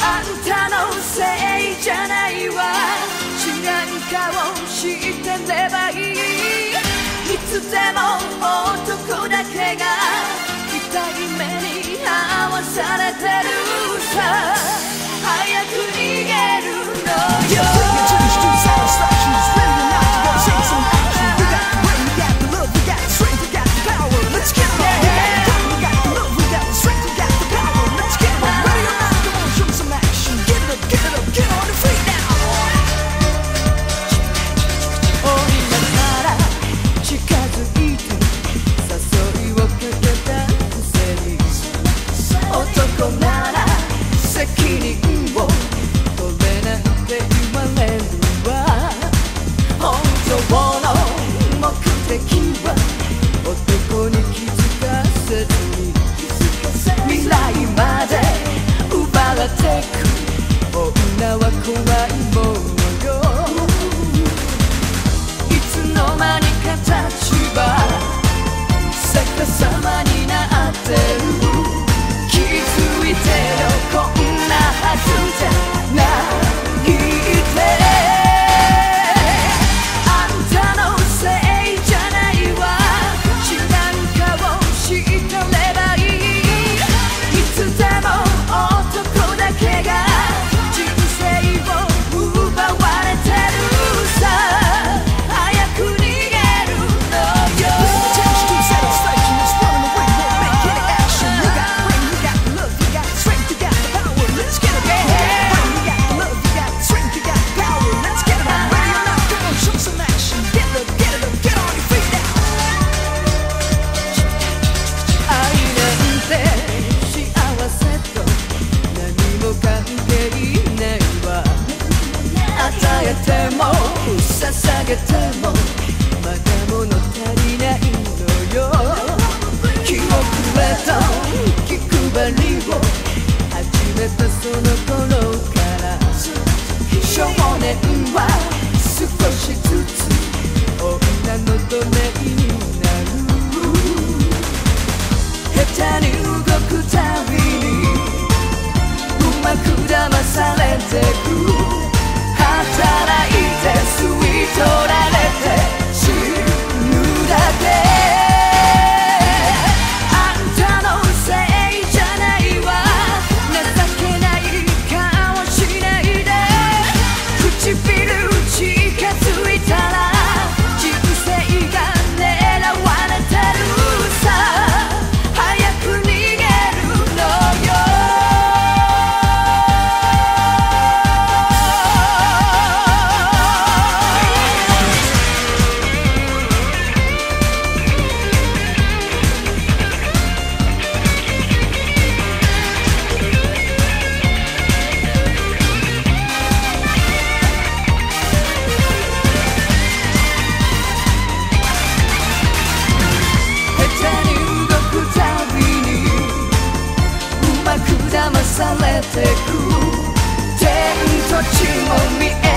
あんたのせいじゃないわ。知らん顔してればいい。いつでも男だけが痛い目に合わされてるさ。たその頃から。少年は少しずつ女の奴隷になる。下手に動くたびにうまく騙されれてく。天と地も見え